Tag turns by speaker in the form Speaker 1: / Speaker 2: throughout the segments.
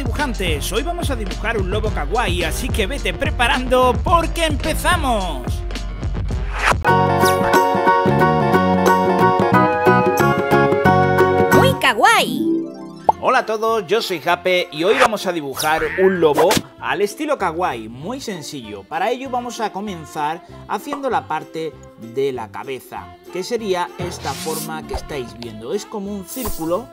Speaker 1: dibujantes, hoy vamos a dibujar un lobo kawaii, así que vete preparando porque empezamos.
Speaker 2: Muy kawaii.
Speaker 1: Hola a todos, yo soy Jape y hoy vamos a dibujar un lobo al estilo kawaii, muy sencillo. Para ello vamos a comenzar haciendo la parte de la cabeza, que sería esta forma que estáis viendo. Es como un círculo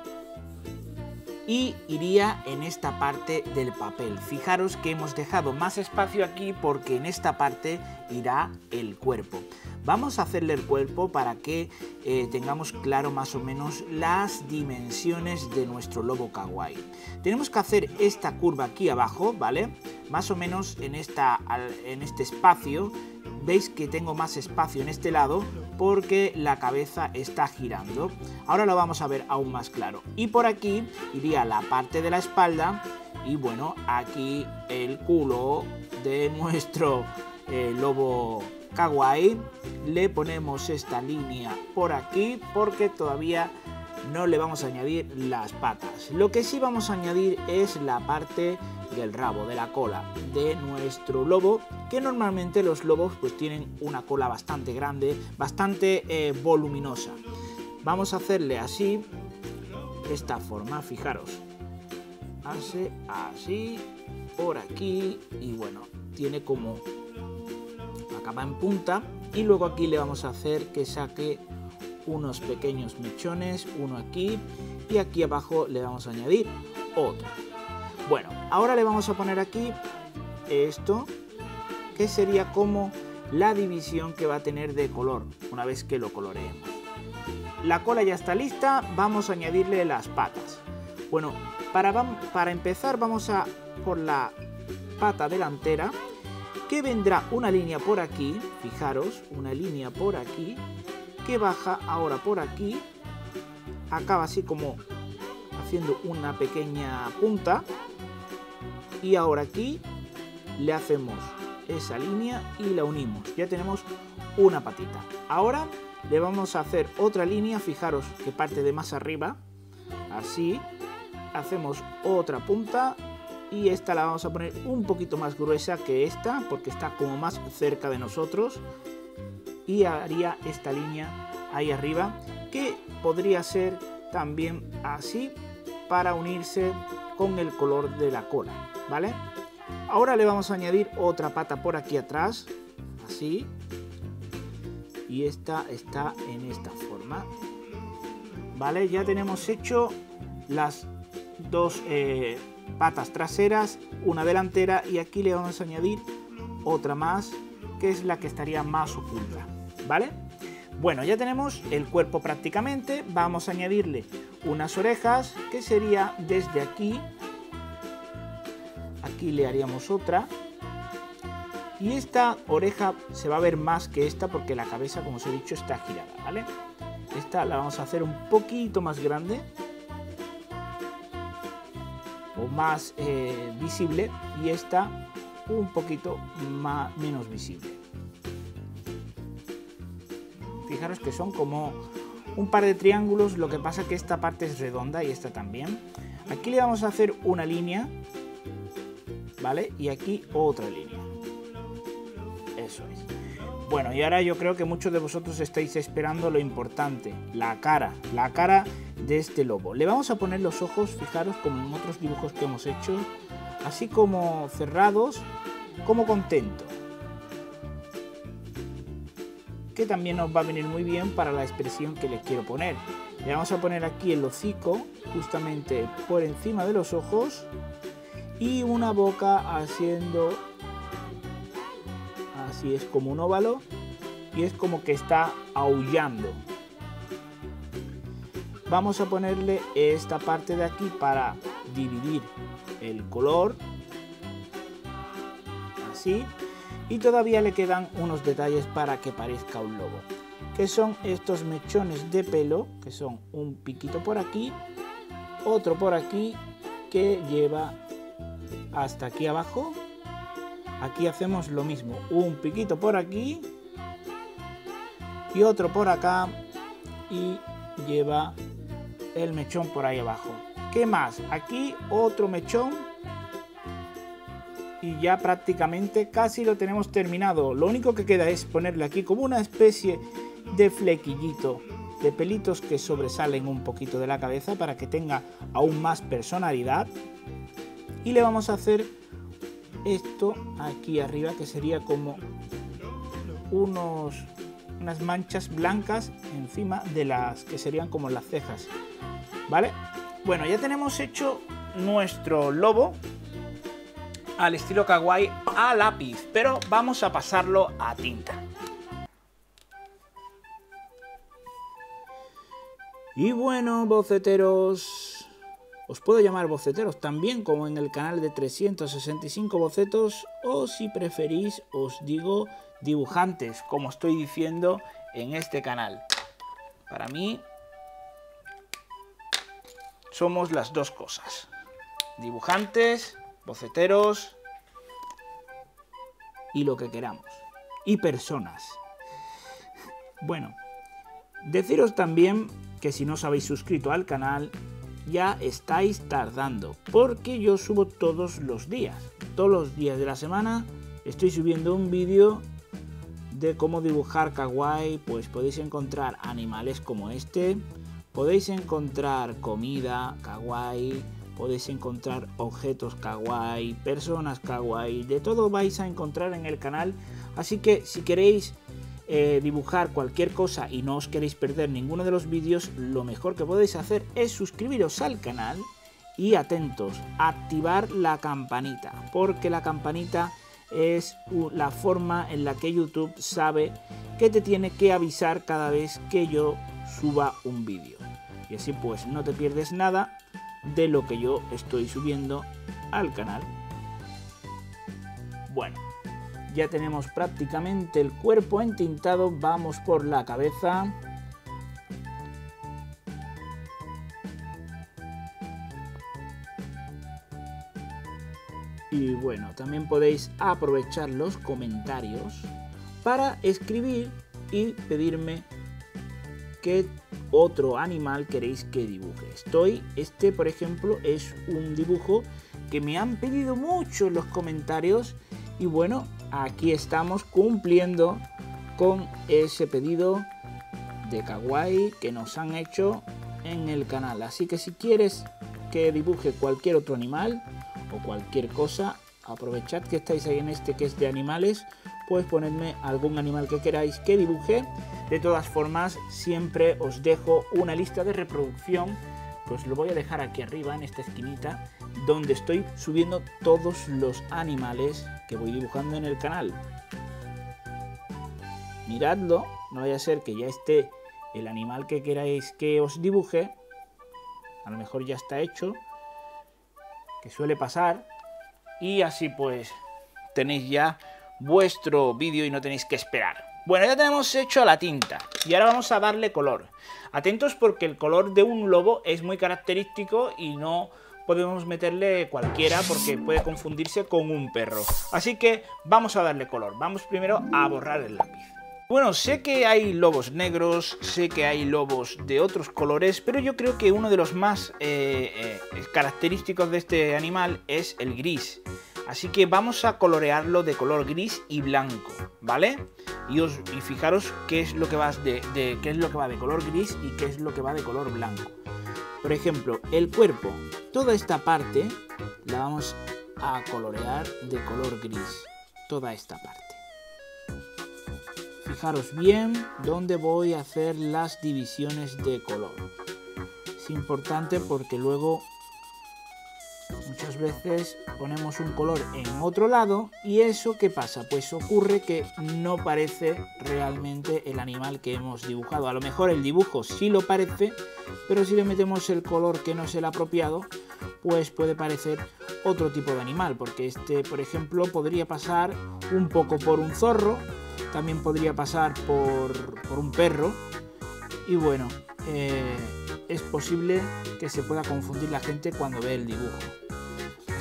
Speaker 1: y iría en esta parte del papel. Fijaros que hemos dejado más espacio aquí porque en esta parte irá el cuerpo. Vamos a hacerle el cuerpo para que eh, tengamos claro más o menos las dimensiones de nuestro lobo kawaii. Tenemos que hacer esta curva aquí abajo, ¿vale? Más o menos en, esta, en este espacio. Veis que tengo más espacio en este lado porque la cabeza está girando. Ahora lo vamos a ver aún más claro. Y por aquí iría la parte de la espalda y bueno, aquí el culo de nuestro eh, lobo kawaii. Le ponemos esta línea por aquí porque todavía no le vamos a añadir las patas. Lo que sí vamos a añadir es la parte del rabo, de la cola de nuestro lobo, que normalmente los lobos pues tienen una cola bastante grande, bastante eh, voluminosa. Vamos a hacerle así, esta forma, fijaros. Hace así, por aquí, y bueno, tiene como en punta y luego aquí le vamos a hacer que saque unos pequeños mechones, uno aquí y aquí abajo le vamos a añadir otro. Bueno, ahora le vamos a poner aquí esto que sería como la división que va a tener de color una vez que lo coloreemos. La cola ya está lista, vamos a añadirle las patas. Bueno, para, para empezar vamos a por la pata delantera que vendrá una línea por aquí, fijaros, una línea por aquí, que baja ahora por aquí, acaba así como haciendo una pequeña punta, y ahora aquí le hacemos esa línea y la unimos, ya tenemos una patita. Ahora le vamos a hacer otra línea, fijaros que parte de más arriba, así, hacemos otra punta y esta la vamos a poner un poquito más gruesa que esta porque está como más cerca de nosotros. Y haría esta línea ahí arriba que podría ser también así para unirse con el color de la cola vale ahora le vamos a añadir otra pata por aquí atrás así. Y esta está en esta forma vale ya tenemos hecho las dos eh, patas traseras, una delantera y aquí le vamos a añadir otra más que es la que estaría más oculta, ¿vale? Bueno, ya tenemos el cuerpo prácticamente, vamos a añadirle unas orejas que sería desde aquí, aquí le haríamos otra y esta oreja se va a ver más que esta porque la cabeza, como os he dicho, está girada, ¿vale? Esta la vamos a hacer un poquito más grande más eh, visible y esta un poquito más, menos visible. Fijaros que son como un par de triángulos, lo que pasa que esta parte es redonda y esta también. Aquí le vamos a hacer una línea, ¿vale? Y aquí otra línea. Eso es. Bueno, y ahora yo creo que muchos de vosotros estáis esperando lo importante, la cara, la cara de este lobo. Le vamos a poner los ojos, fijaros, como en otros dibujos que hemos hecho, así como cerrados, como contento. Que también nos va a venir muy bien para la expresión que le quiero poner. Le vamos a poner aquí el hocico, justamente por encima de los ojos, y una boca haciendo así es como un óvalo y es como que está aullando. Vamos a ponerle esta parte de aquí para dividir el color. Así. Y todavía le quedan unos detalles para que parezca un lobo. Que son estos mechones de pelo, que son un piquito por aquí, otro por aquí, que lleva hasta aquí abajo aquí hacemos lo mismo un piquito por aquí y otro por acá y lleva el mechón por ahí abajo ¿qué más? aquí otro mechón y ya prácticamente casi lo tenemos terminado. Lo único que queda es ponerle aquí como una especie de flequillito de pelitos que sobresalen un poquito de la cabeza para que tenga aún más personalidad. Y le vamos a hacer esto aquí arriba que sería como unos, unas manchas blancas encima de las que serían como las cejas. ¿Vale? Bueno, ya tenemos hecho nuestro lobo al estilo kawaii a lápiz, pero vamos a pasarlo a tinta. Y bueno, boceteros, os puedo llamar boceteros también como en el canal de 365 bocetos o si preferís os digo dibujantes como estoy diciendo en este canal. Para mí somos las dos cosas. Dibujantes, boceteros y lo que queramos. Y personas. Bueno, deciros también que si no os habéis suscrito al canal ya estáis tardando porque yo subo todos los días. Todos los días de la semana estoy subiendo un vídeo de cómo dibujar kawaii. Pues podéis encontrar animales como este podéis encontrar comida kawaii podéis encontrar objetos kawaii personas kawaii de todo vais a encontrar en el canal. Así que si queréis eh, dibujar cualquier cosa y no os queréis perder ninguno de los vídeos, lo mejor que podéis hacer es suscribiros al canal y atentos, activar la campanita, porque la campanita es la forma en la que YouTube sabe que te tiene que avisar cada vez que yo suba un vídeo. Y así pues no te pierdes nada de lo que yo estoy subiendo al canal. Bueno, ya tenemos prácticamente el cuerpo entintado, vamos por la cabeza. Y bueno, también podéis aprovechar los comentarios para escribir y pedirme qué otro animal queréis que dibuje. Estoy, este por ejemplo es un dibujo que me han pedido mucho en los comentarios y bueno, aquí estamos cumpliendo con ese pedido de kawaii que nos han hecho en el canal. Así que si quieres que dibuje cualquier otro animal o cualquier cosa, aprovechad que estáis ahí en este que es de animales, pues ponedme algún animal que queráis que dibuje. De todas formas, siempre os dejo una lista de reproducción, pues lo voy a dejar aquí arriba en esta esquinita donde estoy subiendo todos los animales que voy dibujando en el canal. Miradlo, no vaya a ser que ya esté el animal que queráis que os dibuje. A lo mejor ya está hecho, que suele pasar. Y así pues tenéis ya vuestro vídeo y no tenéis que esperar. Bueno, ya tenemos hecho la tinta y ahora vamos a darle color. Atentos porque el color de un lobo es muy característico y no podemos meterle cualquiera porque puede confundirse con un perro. Así que vamos a darle color. Vamos primero a borrar el lápiz. Bueno, sé que hay lobos negros, sé que hay lobos de otros colores, pero yo creo que uno de los más eh, eh, característicos de este animal es el gris. Así que vamos a colorearlo de color gris y blanco, ¿vale? Y, os, y fijaros qué es, lo que va de, qué es lo que va de color gris y qué es lo que va de color blanco. Por ejemplo, el cuerpo. Toda esta parte la vamos a colorear de color gris. Toda esta parte. Fijaros bien dónde voy a hacer las divisiones de color. Es importante porque luego muchas veces ponemos un color en otro lado y eso ¿qué pasa? Pues ocurre que no parece realmente el animal que hemos dibujado. A lo mejor el dibujo sí lo parece, pero si le metemos el color que no es el apropiado, pues puede parecer otro tipo de animal, porque este, por ejemplo, podría pasar un poco por un zorro, también podría pasar por, por un perro, y bueno, eh, es posible que se pueda confundir la gente cuando ve el dibujo.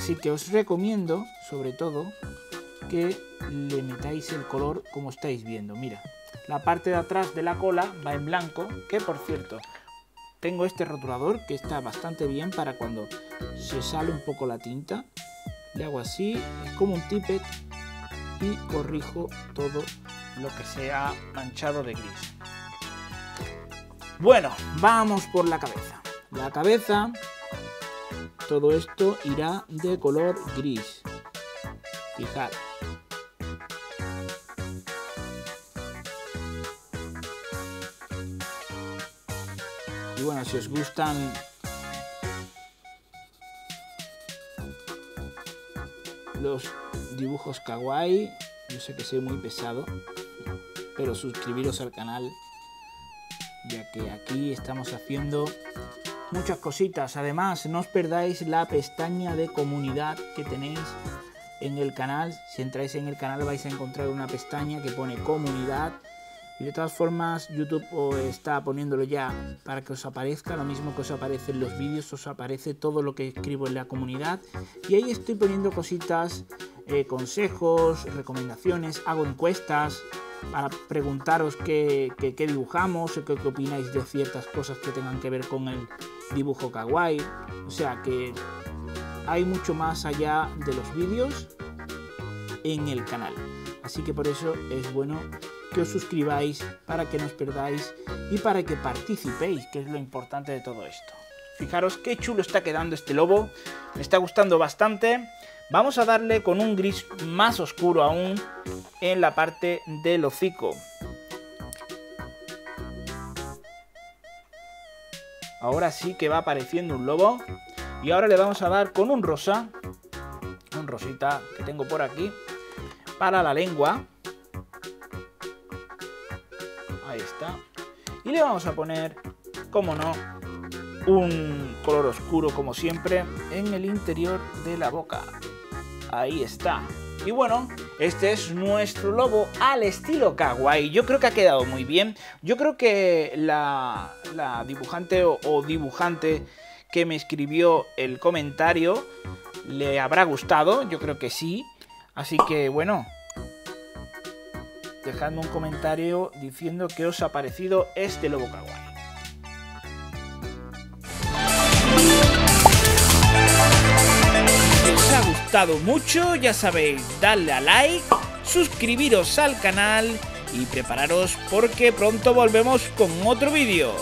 Speaker 1: Así que os recomiendo, sobre todo, que le metáis el color como estáis viendo. Mira, la parte de atrás de la cola va en blanco, que por cierto, tengo este rotulador que está bastante bien para cuando se sale un poco la tinta. le hago así, como un tippet y corrijo todo lo que sea manchado de gris. Bueno, vamos por la cabeza. La cabeza, todo esto irá de color gris. Fijaros. Y bueno, si os gustan los dibujos kawaii, yo sé que soy muy pesado, pero suscribiros al canal, ya que aquí estamos haciendo muchas cositas. Además, no os perdáis la pestaña de comunidad que tenéis en el canal. Si entráis en el canal vais a encontrar una pestaña que pone comunidad y de todas formas, YouTube está poniéndolo ya para que os aparezca, lo mismo que os aparece en los vídeos, os aparece todo lo que escribo en la comunidad. Y ahí estoy poniendo cositas, eh, consejos, recomendaciones, hago encuestas para preguntaros qué, dibujamos o qué, qué opináis de ciertas cosas que tengan que ver con el dibujo kawaii. O sea que hay mucho más allá de los vídeos en el canal. Así que por eso es bueno que os suscribáis, para que no os perdáis y para que participéis, que es lo importante de todo esto. Fijaros qué chulo está quedando este lobo, me está gustando bastante. Vamos a darle con un gris más oscuro aún en la parte del hocico. Ahora sí que va apareciendo un lobo. Y ahora le vamos a dar con un rosa, un rosita que tengo por aquí, para la lengua. Y le vamos a poner, como no, un color oscuro como siempre en el interior de la boca. Ahí está. Y bueno, este es nuestro lobo al estilo kawaii. Yo creo que ha quedado muy bien. Yo creo que la, dibujante o, dibujante que me escribió el comentario le habrá gustado. Yo creo que sí. Así que bueno, dejadme un comentario diciendo qué os ha parecido este lobo kawaii. Ha gustado mucho, ya sabéis, darle a like, suscribiros al canal y prepararos porque pronto volvemos con otro vídeo.